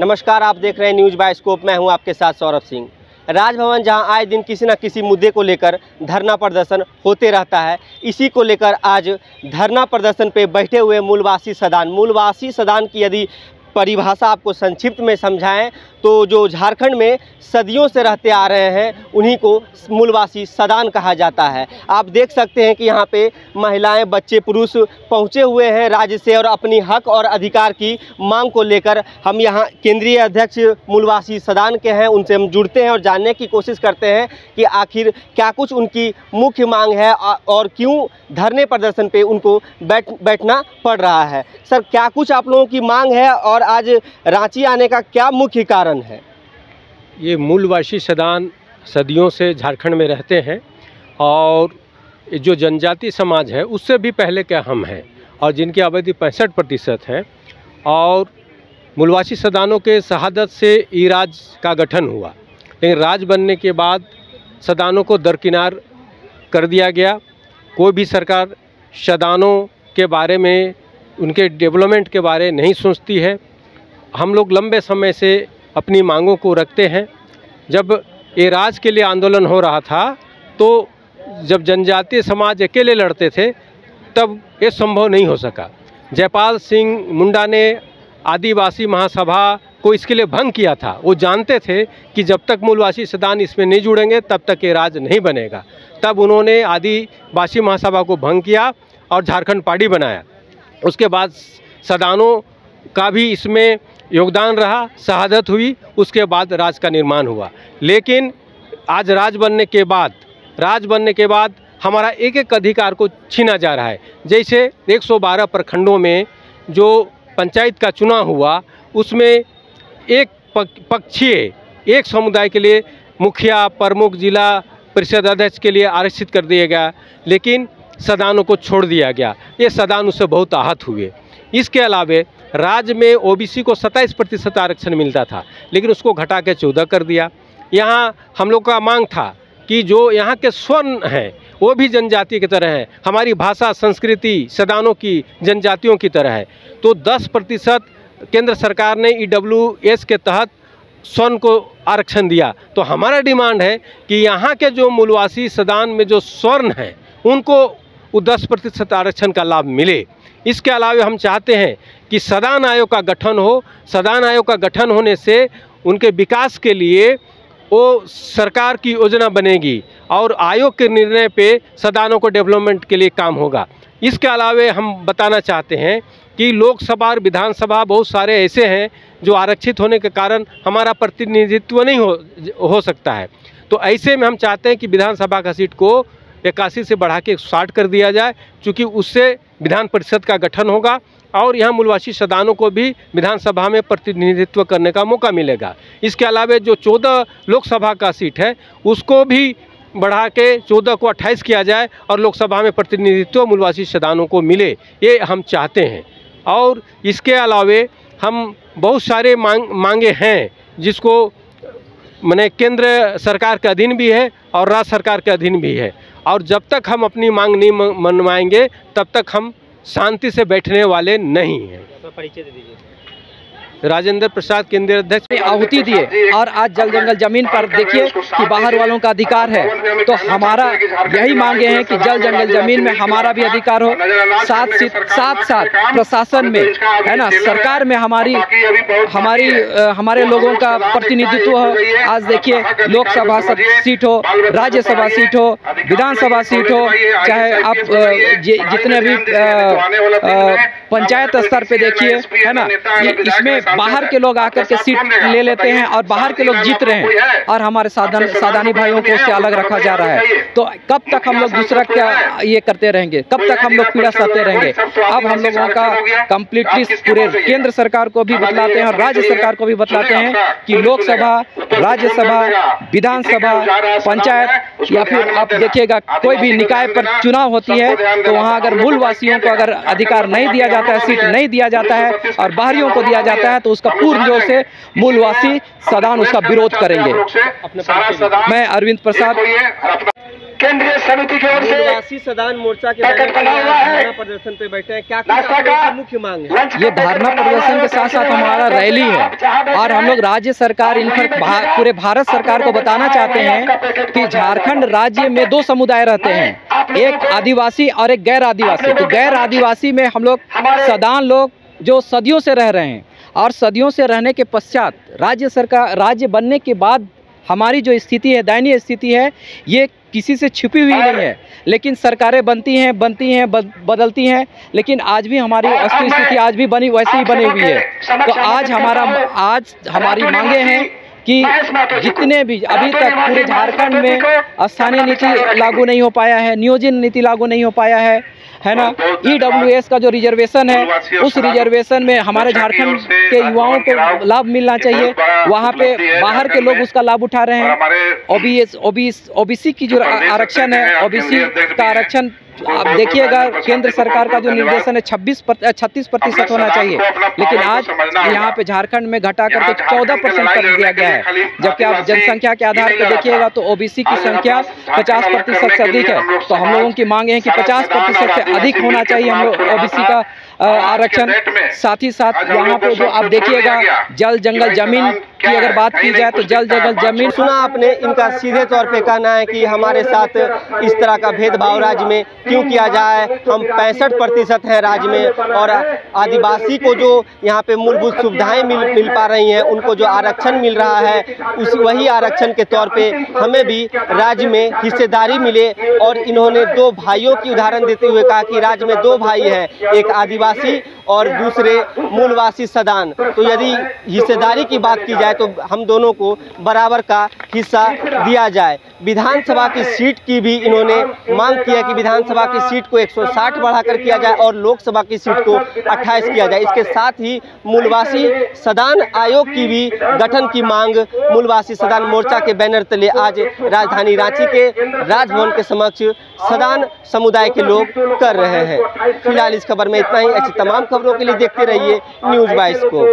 नमस्कार, आप देख रहे हैं न्यूज़ बाय स्कोप मैं हूँ आपके साथ सौरभ सिंह। राजभवन, जहाँ आए दिन किसी न किसी मुद्दे को लेकर धरना प्रदर्शन होते रहता है, इसी को लेकर आज धरना प्रदर्शन पे बैठे हुए मूलवासी सदान। मूलवासी सदान की यदि परिभाषा आपको संक्षिप्त में समझाएँ। तो जो झारखंड में सदियों से रहते आ रहे हैं, उन्हीं को मूलवासी सदान कहा जाता है। आप देख सकते हैं कि यहाँ पे महिलाएँ, बच्चे, पुरुष पहुँचे हुए हैं राज्य से और अपनी हक और अधिकार की मांग को लेकर हम यहाँ केंद्रीय अध्यक्ष मूलवासी सदान के हैं। उनसे हम जुड़ते हैं और जानने की कोशिश करते हैं कि आखिर क्या कुछ उनकी मुख्य मांग है और क्यों धरने प्रदर्शन पे उनको बैठ, बैठना पड़ रहा है। सर, क्या कुछ आप लोगों की मांग है और आज रांची आने का क्या मुख्य कारण है? ये मूलवासी सदान सदियों से झारखंड में रहते हैं और जो जनजाति समाज है, उससे भी पहले के हम हैं और जिनकी आबादी पैंसठ प्रतिशत है और मूलवासी सदानों के शहादत से ई राज का गठन हुआ। लेकिन राज बनने के बाद सदानों को दरकिनार कर दिया गया। कोई भी सरकार सदानों के बारे में, उनके डेवलपमेंट के बारे नहीं सोचती है। हम लोग लंबे समय से अपनी मांगों को रखते हैं। जब ये राज के लिए आंदोलन हो रहा था तो जब जनजातीय समाज अकेले लड़ते थे, तब ये संभव नहीं हो सका। जयपाल सिंह मुंडा ने आदिवासी महासभा को इसके लिए भंग किया था। वो जानते थे कि जब तक मूलवासी सदान इसमें नहीं जुड़ेंगे, तब तक ये राज नहीं बनेगा। तब उन्होंने आदिवासी महासभा को भंग किया और झारखंड पार्टी बनाया। उसके बाद सदानों का भी इसमें योगदान रहा, शहादत हुई, उसके बाद राज का निर्माण हुआ। लेकिन आज राज बनने के बाद, राज बनने के बाद हमारा एक एक अधिकार को छीना जा रहा है। जैसे 112 प्रखंडों में जो पंचायत का चुनाव हुआ, उसमें एक पक्षीय, एक समुदाय के लिए मुखिया, प्रमुख, जिला परिषद अध्यक्ष के लिए आरक्षित कर दिया गया, लेकिन सदानों को छोड़ दिया गया। ये सदान उससे बहुत आहत हुए। इसके अलावे राज्य में ओबीसी को 27 प्रतिशत आरक्षण मिलता था, लेकिन उसको घटा के चौदह कर दिया। यहाँ हम लोग का मांग था कि जो यहाँ के स्वर्ण हैं, वो भी जनजाति की तरह हैं। हमारी भाषा, संस्कृति, सदानों की, जनजातियों की तरह है। तो 10 प्रतिशत केंद्र सरकार ने ई e के तहत स्वर्ण को आरक्षण दिया। तो हमारा डिमांड है कि यहाँ के जो मूलवासी, सदान में जो स्वर्ण हैं, उनको वो दस प्रतिशत आरक्षण का लाभ मिले। इसके अलावा हम चाहते हैं कि सदान आयोग का गठन हो। सदान आयोग का गठन होने से उनके विकास के लिए वो सरकार की योजना बनेगी और आयोग के निर्णय पे सदानों को डेवलपमेंट के लिए काम होगा। इसके अलावे हम बताना चाहते हैं कि लोकसभा और विधानसभा बहुत सारे ऐसे हैं जो आरक्षित होने के कारण हमारा प्रतिनिधित्व नहीं हो हो सकता है। तो ऐसे में हम चाहते हैं कि विधानसभा का सीट को इक्यासी से बढ़ा के साठ कर दिया जाए चूँकि उससे विधान परिषद का गठन होगा और यहाँ मूलवासी सदानों को भी विधानसभा में प्रतिनिधित्व करने का मौका मिलेगा। इसके अलावा जो चौदह लोकसभा का सीट है, उसको भी बढ़ा के चौदह को अट्ठाईस किया जाए और लोकसभा में प्रतिनिधित्व मूलवासी सदानों को मिले, ये हम चाहते हैं। और इसके अलावे हम बहुत सारे मांग, मांगे हैं जिसको मैंने केंद्र सरकार के अधीन भी है और राज्य सरकार के अधीन भी है। और जब तक हम अपनी मांग नहीं मनवाएँगे, तब तक हम शांति से बैठने वाले नहीं हैं। परिचय दे दीजिए। राजेंद्र प्रसाद केंद्रीय अध्यक्ष ने आहुति दिए और आज जल जंगल ज़मीन पर देखिए कि बाहर वालों का अधिकार है। तो हमारा यही मांगे हैं कि जल जंगल ज़मीन में हमारा भी अधिकार हो। साथ साथ साथ प्रशासन में, है ना, सरकार में हमारी हमारी हमारे लोगों का प्रतिनिधित्व हो। आज देखिए लोकसभा सीट हो, राज्यसभा सीट हो, विधानसभा सीट हो, चाहे आप जितने भी पंचायत स्तर पे देखिए, है ना इसमें बाहर के लोग आकर के सीट ले लेते हैं और बाहर के लोग जीत रहे हैं और हमारे साधन साधानी भाइयों को उससे अलग रखा जा रहा है। तो कब तक हम लोग दूसरा क्या ये करते रहेंगे? कब तक हम लोग पीड़ा सहते रहेंगे? अब हम लोगों का कम्प्लीटली पूरे केंद्र सरकार को भी बतलाते हैं और राज्य सरकार को भी बतलाते हैं कि लोकसभा राज्यसभा विधानसभा पंचायत या फिर आप देखिएगा कोई भी निकाय पर चुनाव होती है तो वहाँ अगर मूल वासियों को अगर अधिकार नहीं दिया जाता है सीट नहीं दिया जाता है और बाहरियों को दिया जाता है तो उसका पूर्ण ज़ोर से मूलवासी सदान उसका विरोध करेंगे। मैं अरविंद प्रसाद केंद्रीय समिति की ओर से मूलवासी सदान मोर्चा के प्रदर्शन पे बैठे हैं। क्या मुख्य मांग है? ये धरना प्रदर्शन के साथ साथ हमारा रैली है। और हम लोग राज्य सरकार इनफैक्ट भा- पूरे भारत सरकार को बताना चाहते हैं कि झारखंड राज्य में दो समुदाय रहते हैं। एक आदिवासी और एक गैर आदिवासी। तो गैर आदिवासी में हम लोग सदान लोग जो सदियों से रह रहे हैं। और सदियों से रहने के पश्चात राज्य सरकार राज्य बनने के बाद हमारी जो स्थिति है दयनीय स्थिति है ये किसी से छिपी हुई नहीं है। लेकिन सरकारें बनती हैं बनती हैं बदलती हैं लेकिन आज भी हमारी असली स्थिति आज भी बनी वैसे ही बनी हुई है। तो आज हमारा आज हमारी मांगे हैं कि जितने भी अभी तक पूरे झारखंड में स्थानीय नीति लागू नहीं हो पाया है नियोजन नीति लागू नहीं हो पाया है है ना? ईडब्ल्यूएस का जो रिजर्वेशन है उस रिजर्वेशन में हमारे झारखंड के युवाओं को लाभ मिलना चाहिए। वहाँ पे बाहर के लोग उसका लाभ उठा रहे हैं। ओबीसी की जो आरक्षण है ओबीसी का आरक्षण आप देखिएगा केंद्र सरकार का जो निर्देशन है 26 छत्तीस प्रतिशत होना चाहिए। लेकिन आज यहाँ पे झारखंड में घटा करके चौदह परसेंट कर दिया गया है। जबकि आप जनसंख्या के आधार पर देखिएगा तो ओबीसी की संख्या 50 प्रतिशत से अधिक है। तो हम लोगों की मांग है कि 50 प्रतिशत से अधिक होना चाहिए हम लोग ओबीसी का। आरक्षण साथ ही साथ यहाँ पे जो आप देखिएगा जल जंगल ज़मीन की अगर बात की जाए तो जल जंगल ज़मीन सुना आपने इनका सीधे तौर पे कहना है कि हमारे साथ इस तरह का भेदभाव राज्य में क्यों किया जाए? हम पैंसठ प्रतिशत हैं राज्य में और आदिवासी को जो यहाँ पे मूलभूत सुविधाएँ मिल मिल पा रही हैं उनको जो आरक्षण मिल रहा है उस वही आरक्षण के तौर पे हमें भी राज्य में हिस्सेदारी मिले और इन्होंने दो भाइयों की उदाहरण देते हुए कहा कि राज्य में दो भाई हैं एक आदिवासी और दूसरे मूलवासी सदान। तो यदि हिस्सेदारी की बात की जाए तो हम दोनों को बराबर का हिस्सा दिया जाए। विधानसभा की सीट की भी इन्होंने मांग किया कि विधानसभा की सीट को 160 बढ़ाकर किया जाए और लोकसभा की सीट को 28 किया जाए। इसके साथ ही मूलवासी सदान आयोग की भी गठन की मांग मूलवासी सदान मोर्चा के बैनर तले आज राजधानी रांची के राजभवन के समक्ष सदान समुदाय के लोग कर रहे हैं। फ़िलहाल इस खबर में इतना ही। ऐसी तमाम खबरों के लिए देखते रहिए न्यूज़ बाइस को